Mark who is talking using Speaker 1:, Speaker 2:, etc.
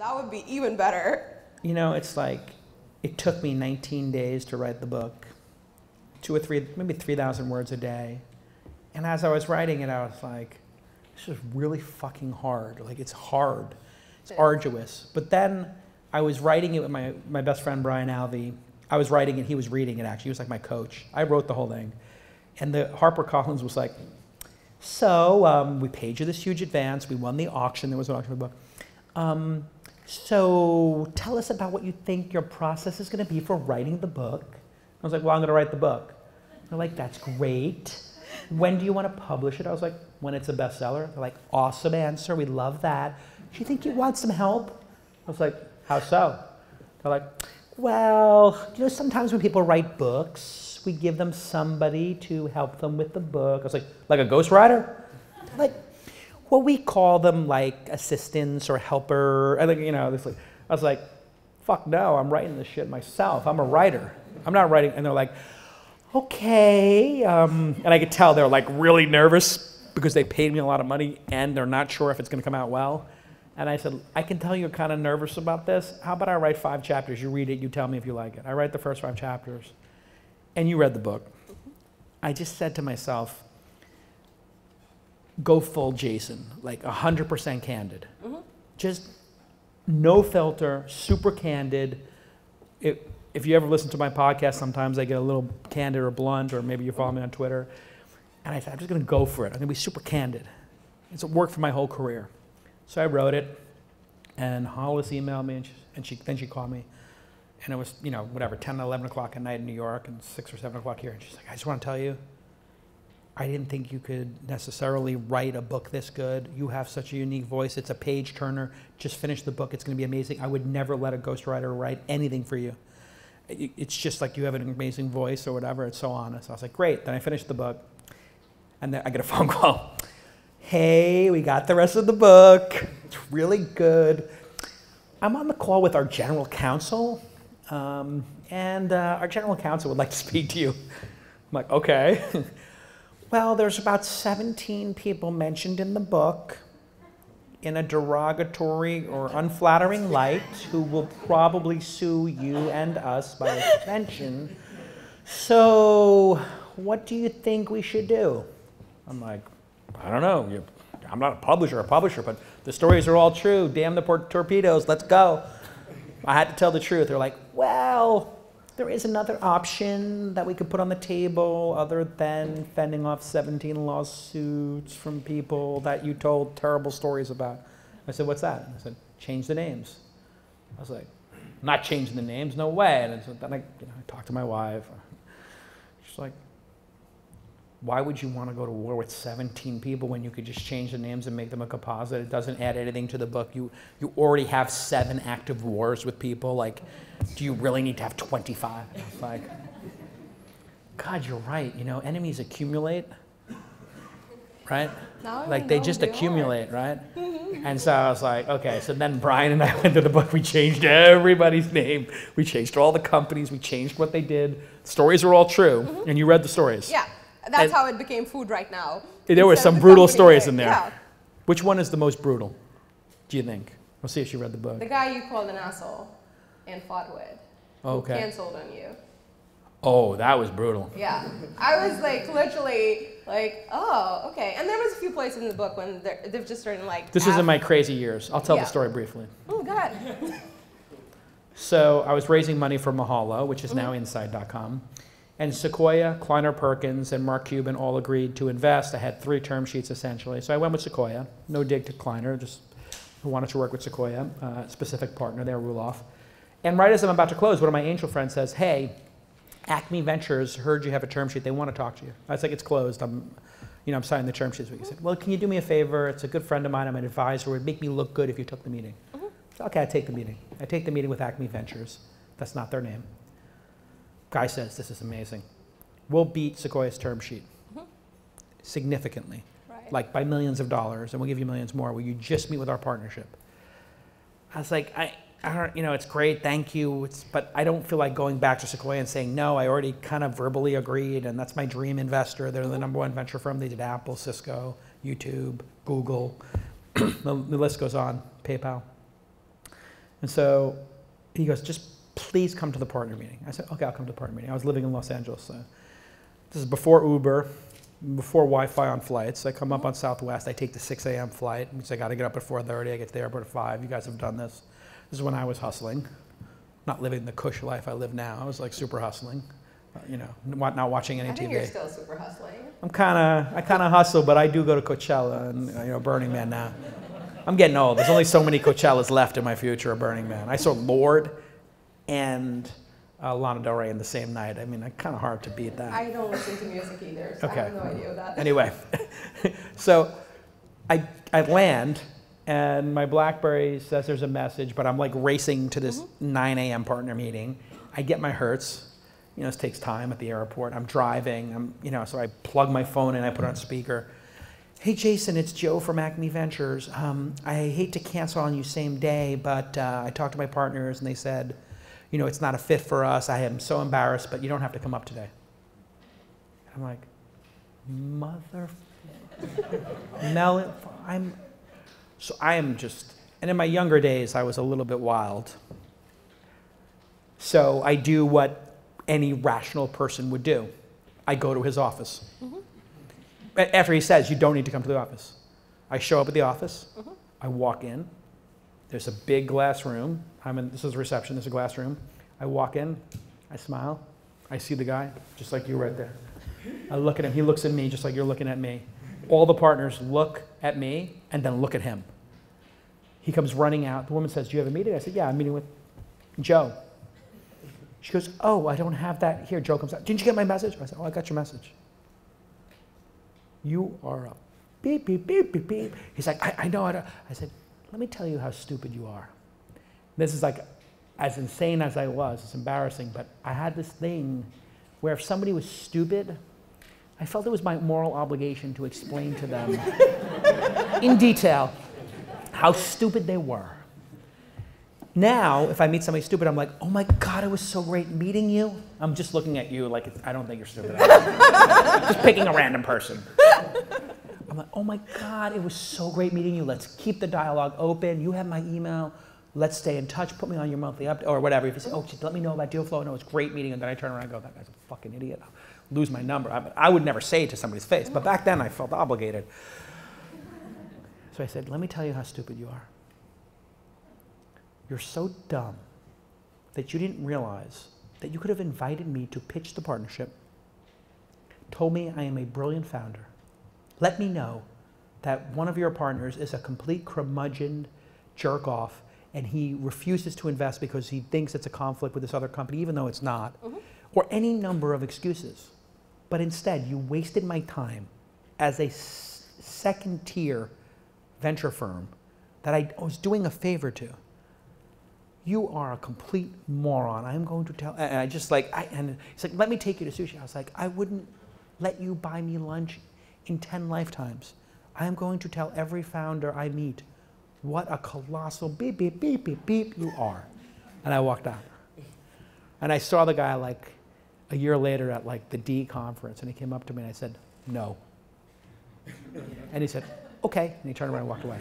Speaker 1: That would be even better.
Speaker 2: You know, it's like it took me 19 days to write the book, two or three, maybe 3,000 words a day. And as I was writing it, I was like, this is really fucking hard. Like, it's hard, it's arduous. But then I was writing it with my, my best friend, Brian Alvey. I was writing it, he was reading it actually. He was like my coach. I wrote the whole thing. And the Harper Collins was like, so um, we paid you this huge advance. We won the auction. There was an auction for the book. Um, so tell us about what you think your process is going to be for writing the book. I was like, well, I'm going to write the book. They're like, that's great. When do you want to publish it? I was like, when it's a bestseller. They're like, awesome answer. We love that. Do you think you want some help? I was like, how so? They're like, well, you know, sometimes when people write books, we give them somebody to help them with the book. I was like, like a ghostwriter? Like, well, we call them like assistants or helper. I think, you know, this like, I was like, fuck no, I'm writing this shit myself. I'm a writer. I'm not writing. And they're like, okay. Um, and I could tell they're like really nervous because they paid me a lot of money and they're not sure if it's going to come out well. And I said, I can tell you're kind of nervous about this. How about I write five chapters? You read it, you tell me if you like it. I write the first five chapters. And you read the book. I just said to myself, go full Jason, like 100% candid. Mm-hmm. Just no filter, super candid. If, if you ever listen to my podcast, sometimes I get a little candid or blunt, or maybe you follow me on Twitter. And I said, I'm just going to go for it. I'm going to be super candid. It's a worked for my whole career. So I wrote it, and Hollis emailed me, and, she, and she, then she called me. And it was, you know, whatever, 10, 11 o'clock at night in New York, and 6 or 7 o'clock here. And she's like, I just want to tell you, I didn't think you could necessarily write a book this good. You have such a unique voice. It's a page turner. Just finish the book. It's going to be amazing. I would never let a ghostwriter write anything for you. It's just like you have an amazing voice or whatever. It's so honest. I was like, great. Then I finished the book. And then I get a phone call. Hey, we got the rest of the book. It's really good. I'm on the call with our general counsel, um, and uh, our general counsel would like to speak to you. I'm like, okay. well, there's about 17 people mentioned in the book in a derogatory or unflattering light who will probably sue you and us by extension. So, what do you think we should do? I'm like, I don't know. I'm not a publisher, a publisher, but the stories are all true. Damn the torpedoes. Let's go. I had to tell the truth. They're like, well, there is another option that we could put on the table other than fending off 17 lawsuits from people that you told terrible stories about. I said, what's that? I said, change the names. I was like, not changing the names, no way. And so then I, you know, I talked to my wife. She's like, why would you want to go to war with 17 people when you could just change the names and make them a composite? It doesn't add anything to the book. You, you already have seven active wars with people. Like, do you really need to have 25? It's like, God, you're right. You know, enemies accumulate, right?
Speaker 1: Now
Speaker 2: Like, they just
Speaker 1: they are.
Speaker 2: accumulate, right? Mm-hmm. And so I was like, okay. So then Brian and I went to the book. We changed everybody's name. We changed all the companies. We changed what they did. Stories are all true. Mm-hmm. And you read the stories.
Speaker 1: Yeah, that's
Speaker 2: And-
Speaker 1: how it became food right now.
Speaker 2: There were some brutal stories in there.
Speaker 1: Yeah,
Speaker 2: Which one is the most brutal, do you think? We'll see if she read the book.
Speaker 1: the guy you called an asshole and fought with,
Speaker 2: Okay.
Speaker 1: canceled on you.
Speaker 2: Oh, that was brutal.
Speaker 1: Yeah, I was like literally like, oh, okay. And there was a few places in the book when they've just started like.
Speaker 2: This is in my crazy years. I'll tell
Speaker 1: Yeah.
Speaker 2: the story briefly.
Speaker 1: Oh God.
Speaker 2: So I was raising money for Mahalo, which is now mm-hmm. Inside.com. And Sequoia, Kleiner Perkins, and Mark Cuban all agreed to invest. I had three term sheets essentially. So I went with Sequoia. No dig to Kleiner, just who wanted to work with Sequoia, uh, specific partner there, Roelof. And right as I'm about to close, one of my angel friends says, Hey, Acme Ventures heard you have a term sheet. They want to talk to you. I was like, It's closed. I'm, you know, I'm signing the term sheet. He said, Well, can you do me a favor? It's a good friend of mine. I'm an advisor. It would make me look good if you took the meeting. So, okay, I take the meeting. I take the meeting with Acme Ventures. That's not their name. Guy says, This is amazing. We'll beat Sequoia's term sheet mm-hmm. significantly,
Speaker 1: Right.
Speaker 2: like by millions of dollars, and we'll give you millions more. Will you just meet with our partnership? I was like, I, I don't, you know, it's great, thank you, it's, but I don't feel like going back to Sequoia and saying, no, I already kind of verbally agreed, and that's my dream investor. They're the number one venture firm. They did Apple, Cisco, YouTube, Google, the, the list goes on, PayPal. And so he goes, just please come to the partner meeting. I said, okay, I'll come to the partner meeting. I was living in Los Angeles. So this is before Uber, before Wi-Fi on flights. I come up on Southwest. I take the 6 a.m. flight, because I got to get up at 4:30. I get to the airport at 5. You guys have done this. This is when I was hustling, not living the cush life I live now. I was like super hustling, uh, you know, not not watching any
Speaker 1: I think
Speaker 2: TV.
Speaker 1: you're still super hustling.
Speaker 2: I'm kind of, I kind of hustle, but I do go to Coachella and uh, you know Burning Man now. I'm getting old. There's only so many Coachellas left in my future of Burning Man. I saw Lorde and uh, Lana Del Rey in the same night. I mean, I kind of hard to beat that.
Speaker 1: I don't listen to music either, so I have no idea that.
Speaker 2: Anyway, so I, I land and my Blackberry says there's a message, but I'm like racing to this 9 a.m. partner meeting. I get my Hertz. You know, this takes time at the airport. I'm driving. I'm, you know, so I plug my phone in. I put it on speaker. Hey, Jason, it's Joe from Acme Ventures. Um, I hate to cancel on you same day, but uh, I talked to my partners and they said, you know, it's not a fit for us. I am so embarrassed, but you don't have to come up today. I'm like, mother Mel, I'm, so I am just, and in my younger days, I was a little bit wild. So I do what any rational person would do. I go to his office. Mm-hmm. A- After he says, you don't need to come to the office. I show up at the office. Mm-hmm. I walk in. There's a big glass room. I'm in, this is reception, there's a glass room. I walk in, I smile. I see the guy, just like you right there. I look at him, he looks at me just like you're looking at me. All the partners look at me and then look at him. He comes running out. The woman says, Do you have a meeting? I said, Yeah, I'm meeting with Joe. She goes, Oh, I don't have that here. Joe comes out. Didn't you get my message? I said, Oh, I got your message. You are a beep, beep, beep, beep, beep. He's like, I, I know. I. I said, Let me tell you how stupid you are. This is like, as insane as I was, it's embarrassing, but I had this thing where if somebody was stupid, I felt it was my moral obligation to explain to them in detail how stupid they were. Now, if I meet somebody stupid, I'm like, oh my God, it was so great meeting you. I'm just looking at you like, it's, I don't think you're stupid. just picking a random person. I'm like, oh my God, it was so great meeting you. Let's keep the dialogue open. You have my email. Let's stay in touch. Put me on your monthly update or whatever. If you say, oh, just let me know about deal flow. No, it's great meeting. And then I turn around and go, that guy's a fucking idiot. I'll lose my number. I, I would never say it to somebody's face. But back then, I felt obligated. So I said, let me tell you how stupid you are. You're so dumb that you didn't realize that you could have invited me to pitch the partnership, told me I am a brilliant founder, let me know that one of your partners is a complete curmudgeon jerk off and he refuses to invest because he thinks it's a conflict with this other company, even though it's not, mm-hmm. or any number of excuses. But instead, you wasted my time as a s- second tier venture firm that I was doing a favor to. You are a complete moron. I'm going to tell. And I just like, I, and he's like, let me take you to sushi. I was like, I wouldn't let you buy me lunch in 10 lifetimes. I am going to tell every founder I meet what a colossal beep, beep, beep, beep, beep you are. And I walked out. And I saw the guy like a year later at like the D conference, and he came up to me and I said, no. And he said, okay. And he turned around and walked away.